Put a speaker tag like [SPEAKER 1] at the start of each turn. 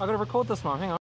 [SPEAKER 1] I gotta record this one, hang on.